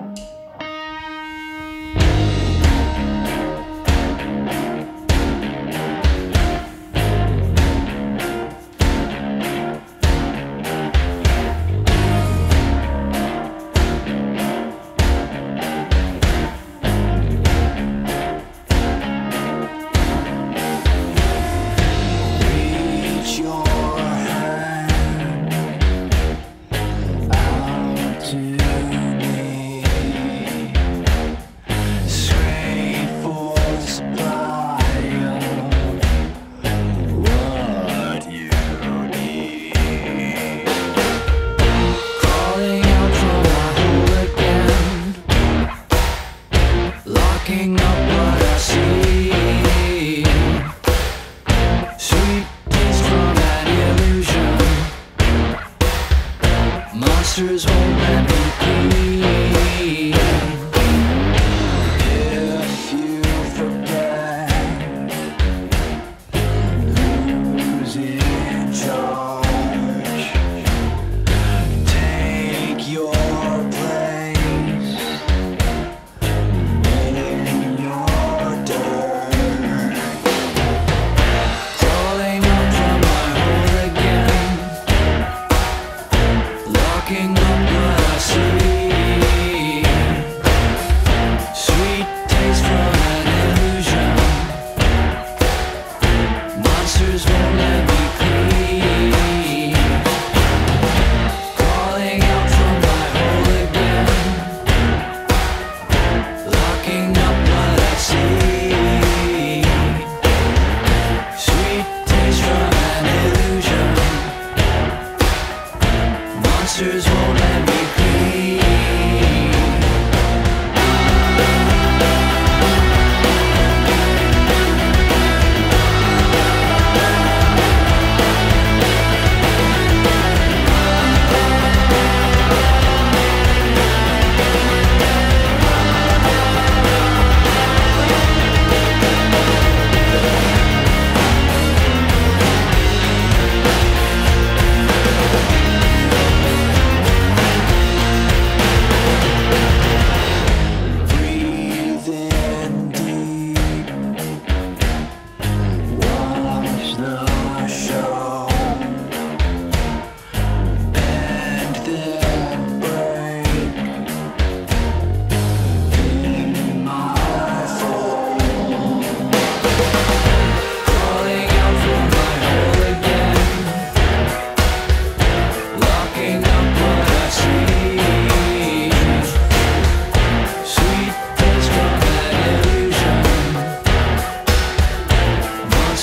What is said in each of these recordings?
Bye.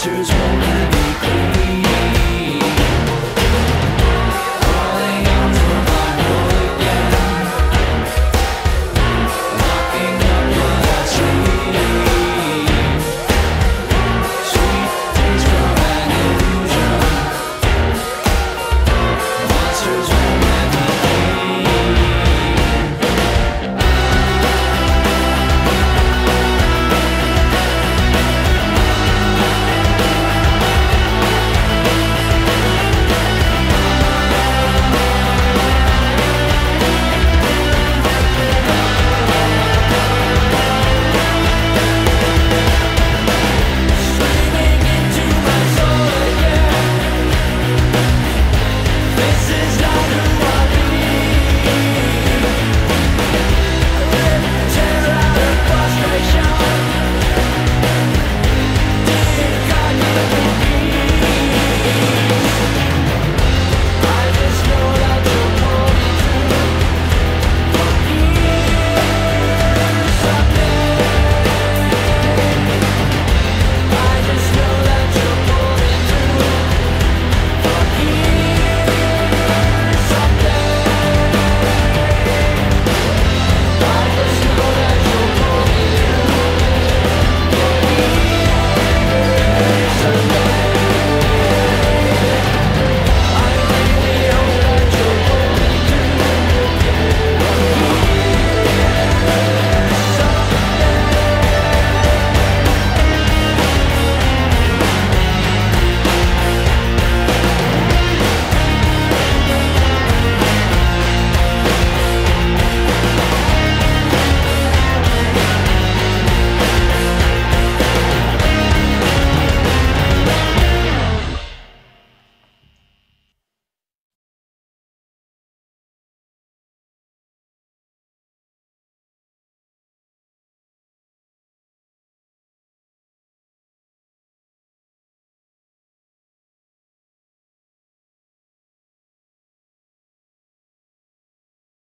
pictures